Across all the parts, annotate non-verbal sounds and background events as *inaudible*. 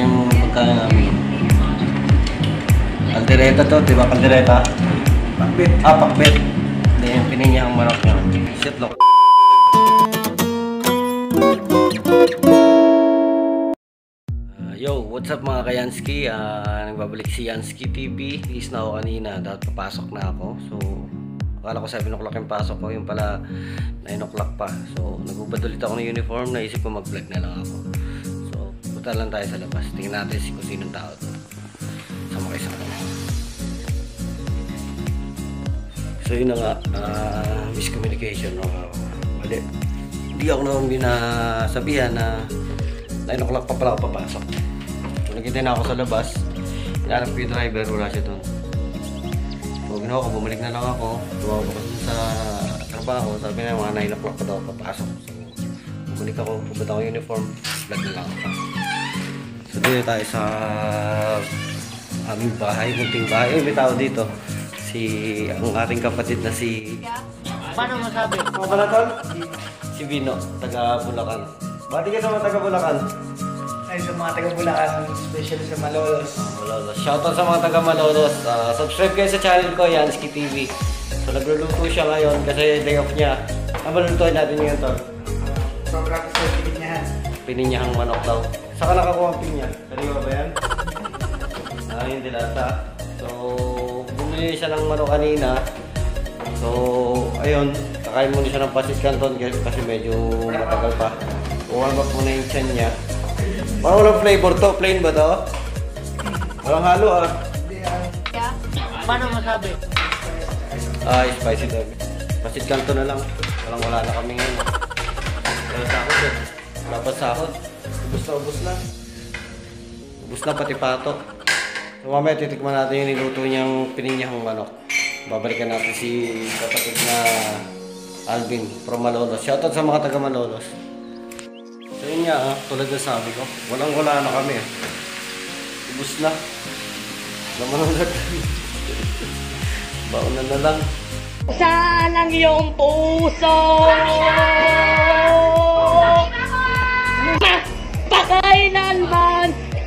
na yung pagkain namin. Kaldereta to, di ba kaldereta? Pakbit. Ah, pakbet. Hindi, yung pininya ang manok niya. Shit, look. Ah, yo, what's up mga kayanski? Ah, nagbabalik si Yansky TV. Is na ako kanina, dapat papasok na ako. So, akala ko 7 o'clock yung pasok ko, yung pala 9 o'clock pa. So, nagubad ulit ako ng uniform, naisip ko mag-vlog na lang ako. Punta lang tayo sa labas. Tingnan natin si kung sinong tao to. Sama kayo sa kanila. So yun na nga, ah, miscommunication. No? Mali. Hindi ako naman binasabihan na 9 o'clock pa pala ako papasok. So naghintay na ako sa labas. Hinanap ko yung driver, wala siya doon. So ginawa ko, bumalik na lang ako. Tumawag ako sa trabaho. Sabi na mga 9 o'clock pa daw papasok. So bumalik ako, pupunta ako uniform. Vlog na lang ako. Dito tayo sa aming bahay, munting bahay. Ay, may tao dito. Si, ang ating kapatid na si... Paano masabi? Mga pala tol? Si Vino, taga Bulacan. Bati ka sa mga taga Bulacan. Ay, sa mga taga Bulacan, especially sa Malolos. Malolos. Shoutout sa mga taga Malolos. Ah, subscribe kayo sa channel ko, Yansky TV. So nagluluto siya ngayon kasi day off niya. Ang malulutuin natin ngayon tol. Program sa Pilinyahan. Pininyahang manok daw. Saka nakakuha ang pinya. Sariwa ba yan? *laughs* Ah, yung dilata. So, bumili siya ng manok kanina. So, ayun. Kakain muna siya ng pasis canton kasi, kasi medyo matagal pa. Warm up muna yung chan niya. Parang walang flavor to. Plain ba to? Walang halo ah. Paano masabi? Ah, spicy daw. Pasit canton na lang. Walang wala na kami ngayon. Wala sa ako dyan. Wala pa. Ubus na ubus na. Ubus na pati pato. So mamaya titikman natin yung niluto niyang pininyahang manok. Babalikan natin si kapatid na Alvin from Malolos. Shoutout sa mga taga Malolos. So yun nga, ah, tulad na sabi ko, walang wala na kami. ah. Ubus na. Laman ulit. Baunan na lang. Saan ang iyong puso?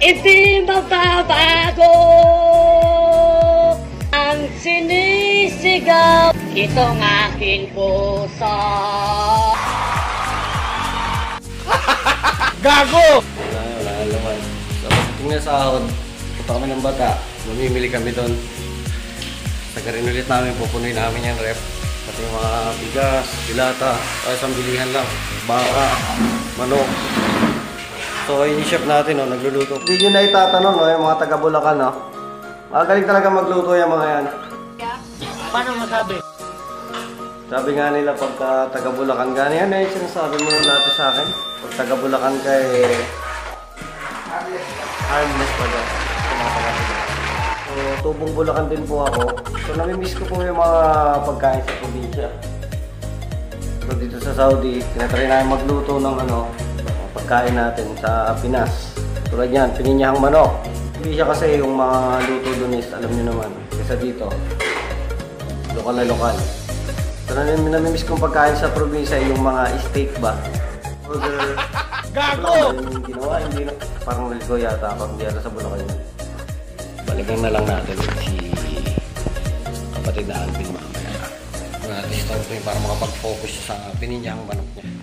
Magbabago Ang sinisigaw, itong aking puso *laughs* Gago! Wala, wala na naman. So, pagdating na sahod, punta kami ng bata. Mamimili kami doon. Sagarin ulit namin, pupunoy namin yung rep. Pati yung mga bigas, pilata, ay isang bilihan lang. Baka, manok. So, yun yung chef natin, no, nagluluto. Hindi nyo na itatanong, no, yung mga taga Bulacan, no. Magaling talaga magluto yung mga yan. Paano masabi? Sabi nga nila pagka taga Bulacan gani yan eh sinasabi mo dati sa akin. Pag taga Bulacan ka eh harmless pa daw. Tumatagal sila. So tubong Bulacan din po ako. So namimiss ko po yung mga pagkain sa probinsya. So dito sa Saudi, tinatry namin magluto ng ano, pagkain natin sa Pinas. Tulad yan, pininyahang manok. Hindi siya kasi yung mga luto doon is, alam niyo naman, kaysa dito. Lokal na lokal. So, namin namimiss kong pagkain sa probinsya yung mga steak ba? Burger. *laughs* Gago! Yung ginawa, hindi na. Parang nalito yata ako, hindi yata sa Bulacan yun. Balikan na lang natin si kapatid na Alvin mamaya. Natin start ko para makapag-focus sa pininyang manok niya.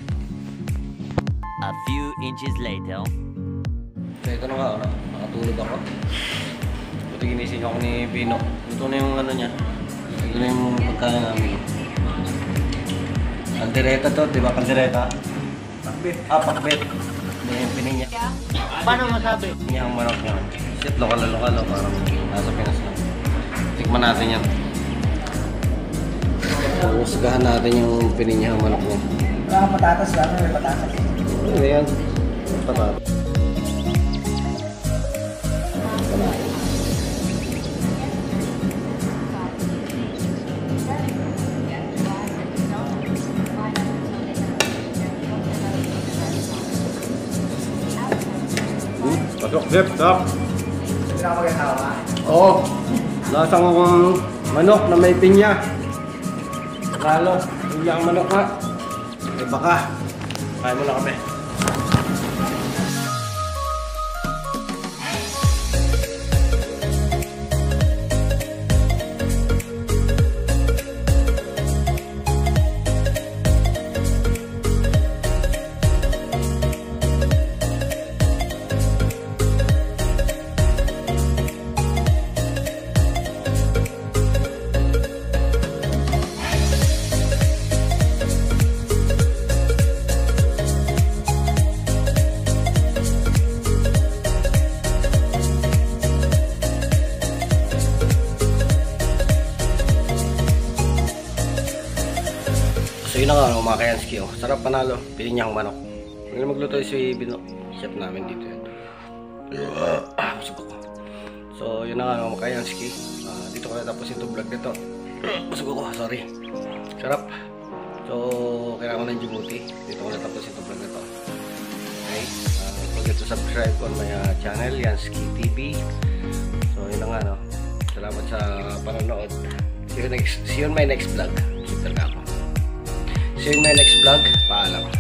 A few inches later. So ito na nga, ano, nakatulog ako. Buti ginising ako ni Pino. Ito na yung ano niya. Ito na yung pagkain namin. Kaldereta to, di ba kaldereta? Pakbit. Ah, pakbet. Hindi yung pininya. Paano masabi? Pininya ang manok niya. Shit, lokal na lokal, parang nasa Pinas lang. Tikman natin yan. Husgahan natin yung pininya ang manok niya. Wala kang patatas lang, may patatas. Ano yan? Patat. Pasok, Jeff, stop. Hindi na magkatawa. Oo. Lasang manok na may pinya. Lalo, pinya ang manok nga. Eh baka. Kaya mo na kami. Ano, mga kayanski, oh. Sarap panalo. Pili niya akong manok. Hindi magluto si Bino. Chef namin dito yan. Ah, busog ako. So, yun na nga, mga kayanski. Ah, dito ko na tapos itong vlog nito. *coughs* Busog ako, sorry. Sarap. So, kailangan ko ng Djibouti. Dito ko na tapos itong vlog nito. Okay? Uh, don't forget to subscribe on my uh, channel, Yansky TV. So, yun na nga, no. Salamat sa panonood. See you next, see you on my next vlog. Super ka. See you my next vlog. Paalam.